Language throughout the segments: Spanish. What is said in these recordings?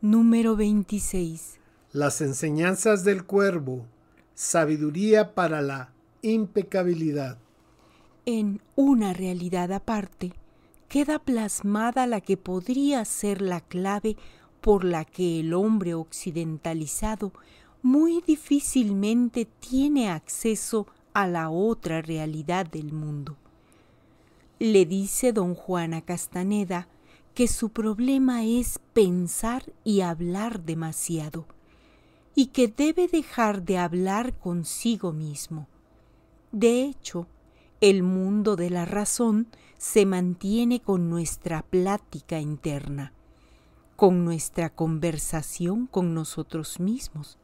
Número 26. Las enseñanzas del cuervo. Sabiduría para la impecabilidad. En una realidad aparte, queda plasmada la que podría ser la clave por la que el hombre occidentalizado muy difícilmente tiene acceso a la otra realidad del mundo. Le dice don Juana Castaneda que su problema es pensar y hablar demasiado, y que debe dejar de hablar consigo mismo. De hecho, el mundo de la razón se mantiene con nuestra plática interna, con nuestra conversación con nosotros mismos.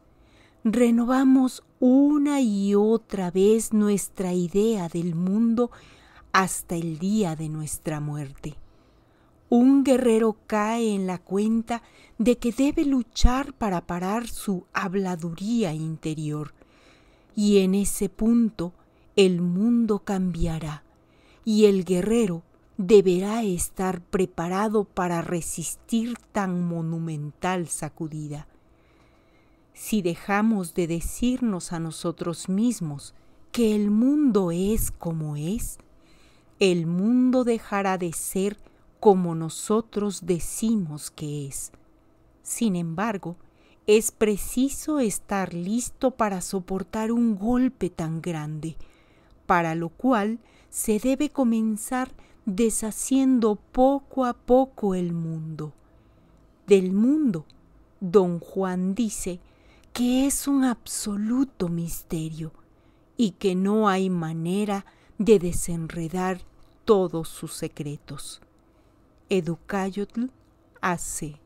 Renovamos una y otra vez nuestra idea del mundo hasta el día de nuestra muerte. Un guerrero cae en la cuenta de que debe luchar para parar su habladuría interior, y en ese punto el mundo cambiará, y el guerrero deberá estar preparado para resistir tan monumental sacudida. Si dejamos de decirnos a nosotros mismos que el mundo es como es, el mundo dejará de ser como nosotros decimos que es. Sin embargo, es preciso estar listo para soportar un golpe tan grande, para lo cual se debe comenzar deshaciendo poco a poco el mundo. Del mundo, don Juan dice que es un absoluto misterio y que no hay manera de desenredar todos sus secretos. Educayotl AC